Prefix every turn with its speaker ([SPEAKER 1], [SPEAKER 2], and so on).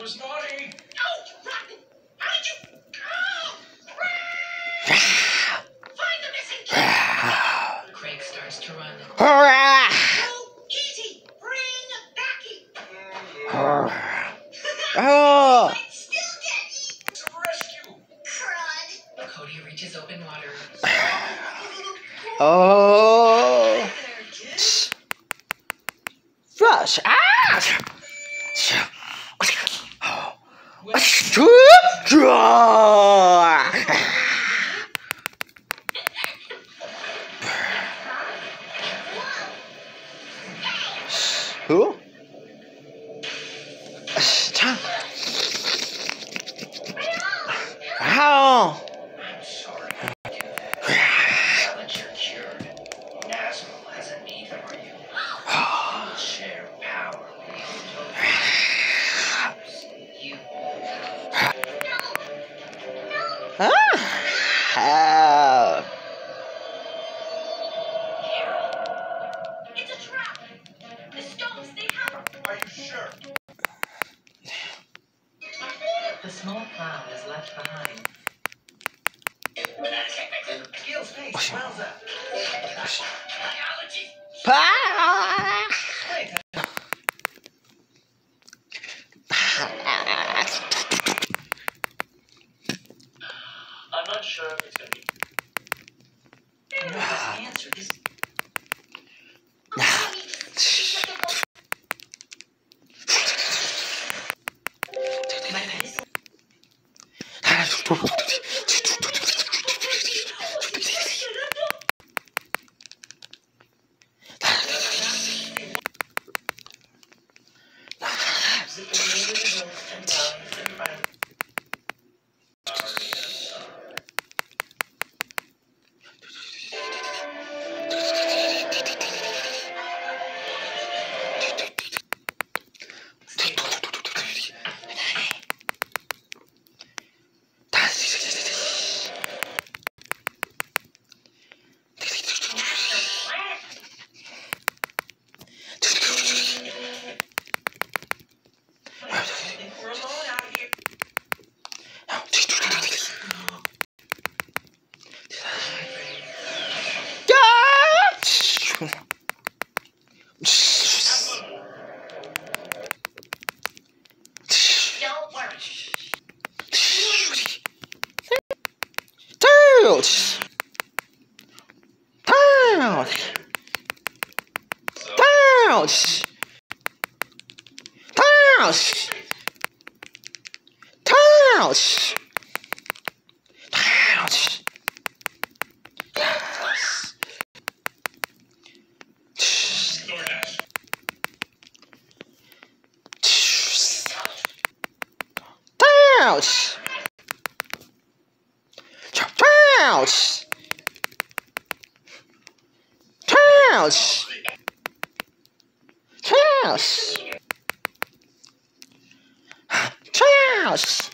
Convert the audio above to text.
[SPEAKER 1] was naughty.
[SPEAKER 2] Oh,
[SPEAKER 3] rotten! How did you...
[SPEAKER 2] Oh! Find the missing kid!
[SPEAKER 4] Craig starts to run. Oh, easy! Bring Becky! oh! Cody reaches open water. oh! Flush! Ah! Who? How?
[SPEAKER 2] Ah.
[SPEAKER 1] It's a trap. The stones, they have.
[SPEAKER 4] Are you sure?
[SPEAKER 3] The small cloud is left behind.
[SPEAKER 4] Gil's face. Smells that. Biology. Sure if it's gonna be.
[SPEAKER 3] You answer. This
[SPEAKER 1] Don't worry.
[SPEAKER 4] DoorDash.
[SPEAKER 2] Ouch! Ouch! Ouch! Ouch! Ouch!